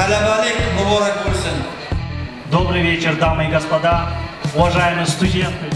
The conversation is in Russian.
talabalik muborak bo'lsin. Добрый вечер, дамы и господа, уважаемые студенты.